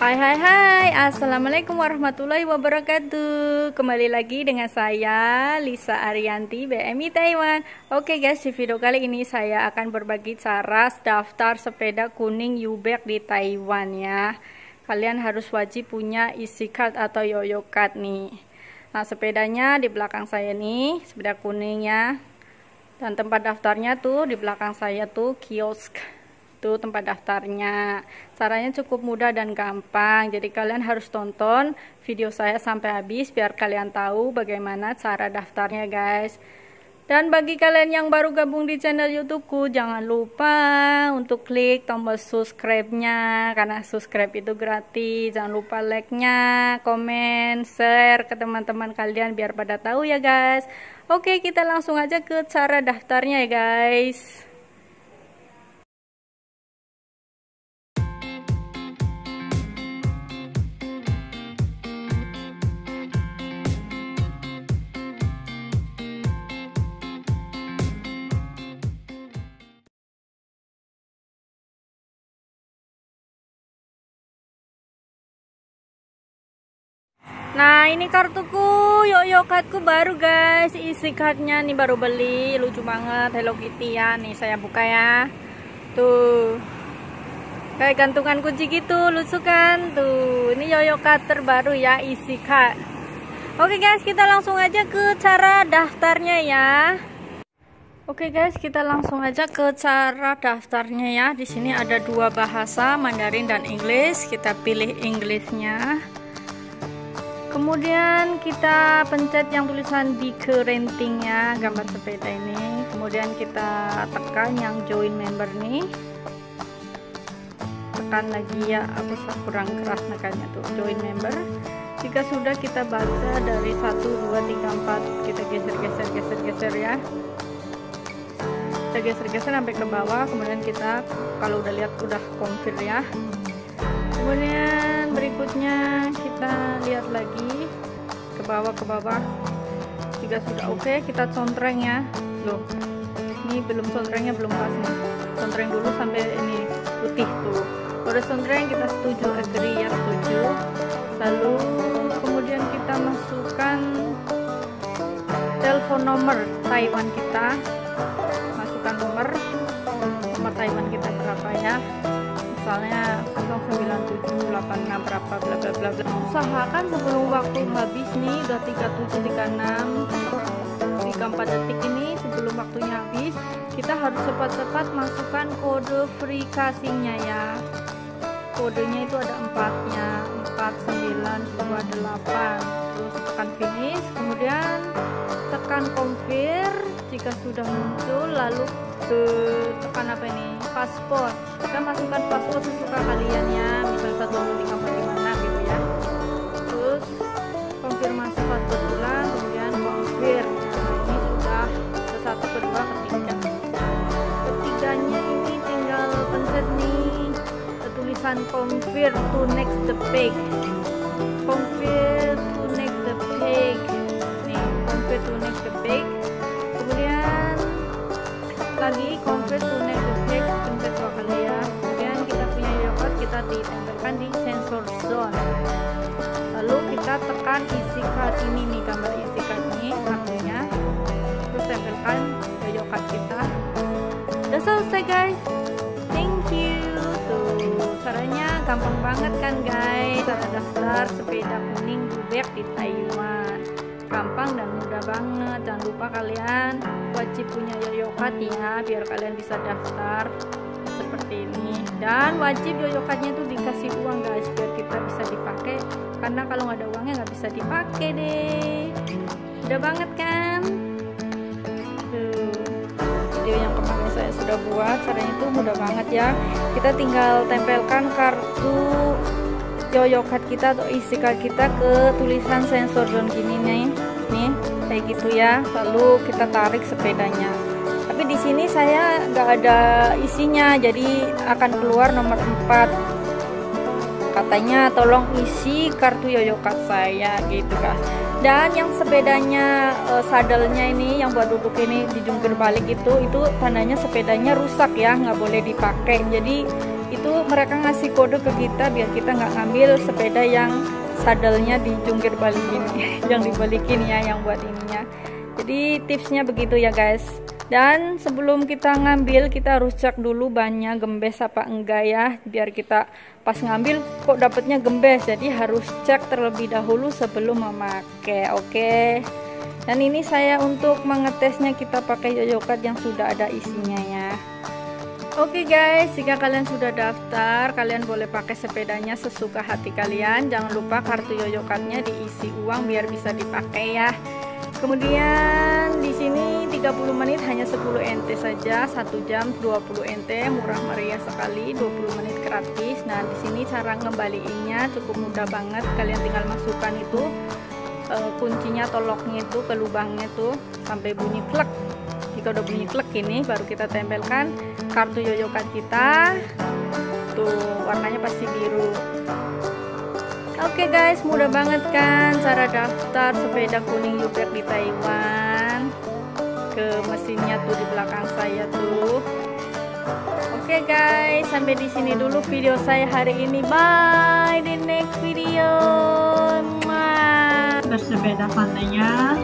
Hai hai hai. Assalamualaikum warahmatullahi wabarakatuh. Kembali lagi dengan saya Lisa Arianti BMI Taiwan. Oke guys di video kali ini saya akan berbagi cara daftar sepeda kuning Ubek di Taiwan ya. Kalian harus wajib punya isi card atau yoyo card nih. Nah sepedanya di belakang saya nih Sepeda kuning ya. Dan tempat daftarnya tuh di belakang saya tuh kiosk itu tempat daftarnya. Caranya cukup mudah dan gampang. Jadi kalian harus tonton video saya sampai habis biar kalian tahu bagaimana cara daftarnya guys. Dan bagi kalian yang baru gabung di channel youtubeku jangan lupa untuk klik tombol subscribe-nya. Karena subscribe itu gratis. Jangan lupa like-nya komen share ke teman-teman kalian biar pada tahu ya guys. Oke kita langsung aja ke cara daftarnya ya guys Nah ini kartuku. Yoyo baru guys. Isi cardnya nih baru beli. Lucu banget. Hello Kitty ya. Nih saya buka ya. Tuh. Kayak gantungan kunci gitu. Lucu kan? Tuh. Ini yoyo card terbaru ya. Isi card Oke guys. Kita langsung aja ke cara daftarnya ya. Oke guys, kita langsung aja ke cara daftarnya ya. Di sini ada dua bahasa, Mandarin dan Inggris. Kita pilih Inggrisnya kemudian kita pencet yang tulisan di rentingnya gambar sepeda ini. Kemudian kita tekan yang join member nih. Tekan lagi ya aku kurang keras nekannya tuh join member. Jika sudah kita baca dari 1 2 3 4 kita geser geser geser geser ya. Kita geser geser sampai ke bawah kemudian kita kalau udah lihat udah confirm ya. Kemudian berikutnya kita lihat lagi ke bawah ke bawah. Jika sudah oke okay, kita contreng ya. Loh ini belum contrengnya belum pas nih. Contreng dulu sampai ini putih tuh. Udah contreng kita setuju agree ya setuju. Lalu kemudian kita masukkan telepon nomor Taiwan kita. Masukkan nomor. Nomor Taiwan kita berapa ya? Misalnya 09786 berapa bla bla bla bla. Usahakan sebelum waktu habis nih udah 3736 34 detik ini sebelum waktunya habis kita harus cepat-cepat masukkan kode free casingnya ya. Kodenya itu ada empatnya 4928 terus tekan finish kemudian tekan confirm. Jika sudah muncul lalu tekan apa ini? Paspor. Kita masukkan paspor sesuka kalian ya. Misal satu tiga empat lima enam gitu ya. Terus konfirmasi paspor ulang kemudian confirm nah, ini sudah ke satu kedua ketiga. Ketiganya ini tinggal pencet nih. Tulisan confirm to next the page. Confirm to next the page. Nih confirm to next kita tekan isi card ini nih gambar isi card ini kartunya terus tempelkan yogurt kita. Udah selesai guys. Thank you. Tuh caranya gampang banget kan guys? Cara daftar sepeda kuning bubek di Taiwan. Gampang dan mudah banget. Jangan lupa kalian wajib punya yoyo card ya biar kalian bisa daftar seperti ini. Dan wajib yoyo cardnya tuh dikasih uang guys biar kita bisa dipakai. Karena kalau nggak ada uangnya nggak bisa dipakai deh. Udah banget kan? Tuh. Video yang kemarin saya sudah buat caranya itu mudah banget ya. Kita tinggal tempelkan kartu yoyo card kita atau isi card kita ke tulisan sensor zone gini nih. Nih kayak gitu ya. Lalu kita tarik sepedanya sini saya nggak ada isinya jadi akan keluar nomor 4 katanya tolong isi kartu yoyo card saya gitu guys dan yang sepedanya uh, sadelnya ini yang buat duduk ini dijungkir balik itu itu tandanya sepedanya rusak ya nggak boleh dipakai. Jadi itu mereka ngasih kode ke kita biar kita nggak ngambil sepeda yang sadelnya di jungkir balik ini yang dibalikin ya yang buat ininya. Jadi tipsnya begitu ya guys dan sebelum kita ngambil kita harus cek dulu bannya gembes apa enggak ya biar kita pas ngambil kok dapatnya gembes jadi harus cek terlebih dahulu sebelum memakai oke okay? dan ini saya untuk mengetesnya kita pakai yoyokat yang sudah ada isinya ya Oke okay guys, jika kalian sudah daftar, kalian boleh pakai sepedanya sesuka hati kalian. Jangan lupa kartu yoyokatnya diisi uang biar bisa dipakai ya kemudian di sini 30 menit hanya 10 NT saja 1 jam 20 NT murah meriah sekali 20 menit gratis. Nah di sini cara ngembaliinnya cukup mudah banget. Kalian tinggal masukkan itu e, kuncinya atau locknya itu ke lubangnya tuh sampai bunyi klek jika udah bunyi klek ini baru kita tempelkan kartu yoyokan kita. Tuh warnanya pasti biru. Oke okay guys, mudah banget kan cara daftar sepeda kuning Uber di Taiwan. Ke mesinnya tuh di belakang saya tuh. Oke okay guys, sampai di sini dulu video saya hari ini. Bye di next video. Bersepeda pantainya